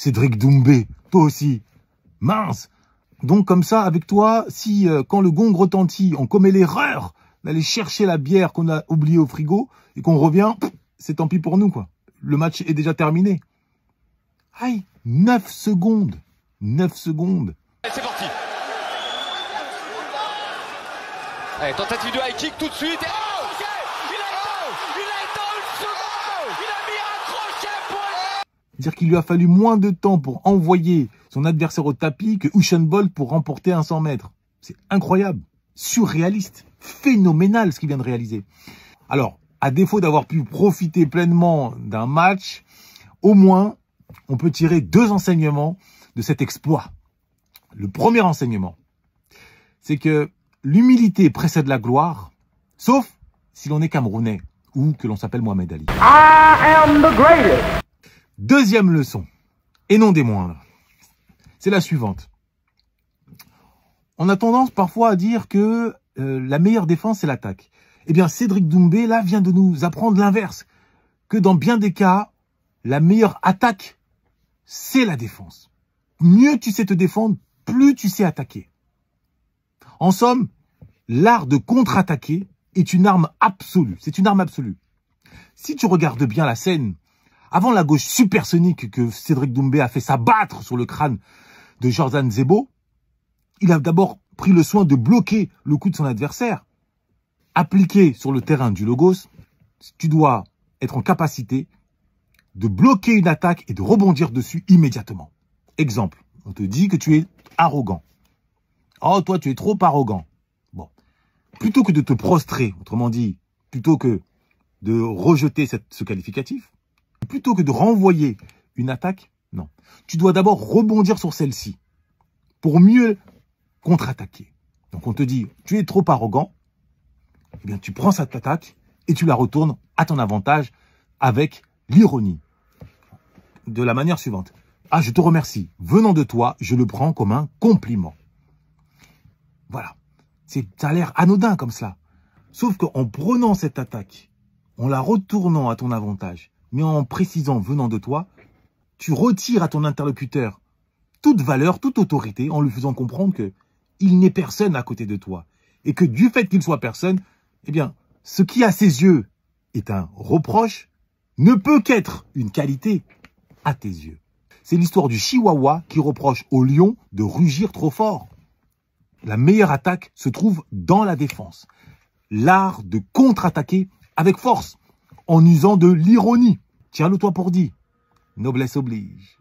Cédric Doumbé, toi aussi. Mince. Donc comme ça, avec toi, si euh, quand le gong retentit, on commet l'erreur d'aller chercher la bière qu'on a oubliée au frigo et qu'on revient, c'est tant pis pour nous, quoi. Le match est déjà terminé. Aïe, 9 secondes. 9 secondes. C'est parti. Allez, tentative de high kick tout de suite. Et... Oh, ok il a éteint Il a éteint une seconde Il a mis un crochet pour... C'est-à-dire qu'il lui a fallu moins de temps pour envoyer son adversaire au tapis que Usain Bolt pour remporter un 100 mètres. C'est incroyable, surréaliste, phénoménal ce qu'il vient de réaliser. Alors, à défaut d'avoir pu profiter pleinement d'un match, au moins, on peut tirer deux enseignements de cet exploit. Le premier enseignement, c'est que l'humilité précède la gloire, sauf si l'on est camerounais ou que l'on s'appelle Mohamed Ali. I am the greatest. Deuxième leçon, et non des moindres, c'est la suivante. On a tendance parfois à dire que euh, la meilleure défense, c'est l'attaque. Eh bien, Cédric Doumbé, là, vient de nous apprendre l'inverse. Que dans bien des cas, la meilleure attaque, c'est la défense. Mieux tu sais te défendre, plus tu sais attaquer. En somme, l'art de contre-attaquer est une arme absolue. C'est une arme absolue. Si tu regardes bien la scène, avant la gauche supersonique que Cédric Doumbé a fait s'abattre sur le crâne de Jordan Zebo, il a d'abord pris le soin de bloquer le coup de son adversaire. Appliqué sur le terrain du Logos, tu dois être en capacité de bloquer une attaque et de rebondir dessus immédiatement. Exemple, on te dit que tu es arrogant. Oh, toi, tu es trop arrogant. Bon. Plutôt que de te prostrer, autrement dit, plutôt que de rejeter ce qualificatif, plutôt que de renvoyer une attaque, non. Tu dois d'abord rebondir sur celle-ci pour mieux contre-attaquer. Donc on te dit, tu es trop arrogant, eh bien tu prends cette attaque et tu la retournes à ton avantage avec l'ironie. De la manière suivante. Ah, je te remercie. Venant de toi, je le prends comme un compliment. Voilà. Ça a l'air anodin comme cela. Sauf qu'en prenant cette attaque, en la retournant à ton avantage, mais en précisant venant de toi, tu retires à ton interlocuteur toute valeur, toute autorité, en lui faisant comprendre que il n'est personne à côté de toi. Et que du fait qu'il soit personne, eh bien, ce qui à ses yeux est un reproche, ne peut qu'être une qualité à tes yeux. C'est l'histoire du chihuahua qui reproche au lion de rugir trop fort. La meilleure attaque se trouve dans la défense. L'art de contre-attaquer avec force, en usant de l'ironie. Tiens-le toi pour dit. Noblesse oblige.